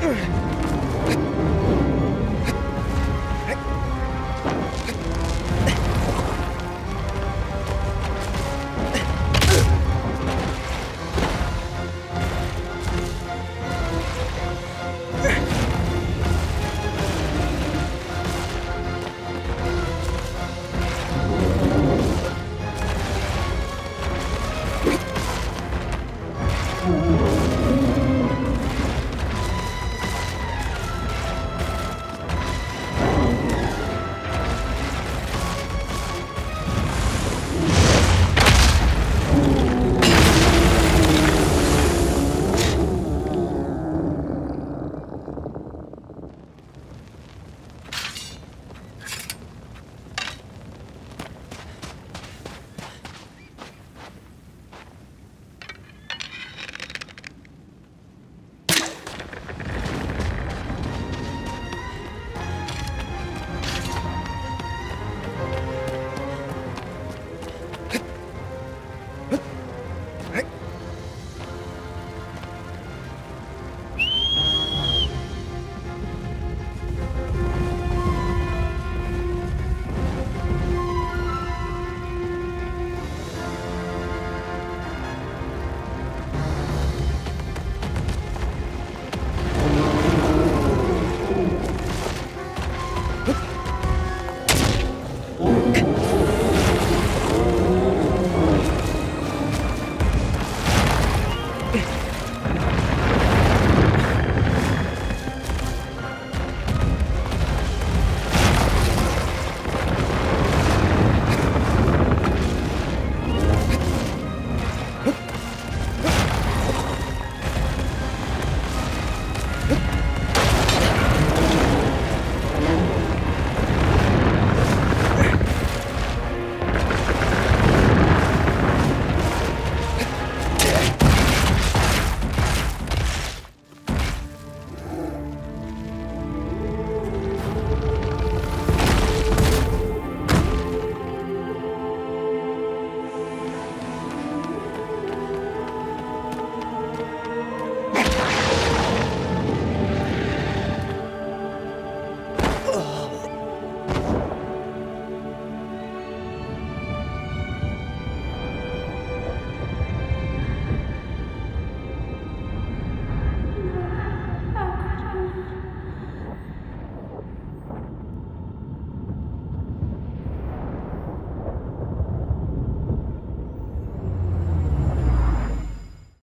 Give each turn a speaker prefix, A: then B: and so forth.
A: Ugh.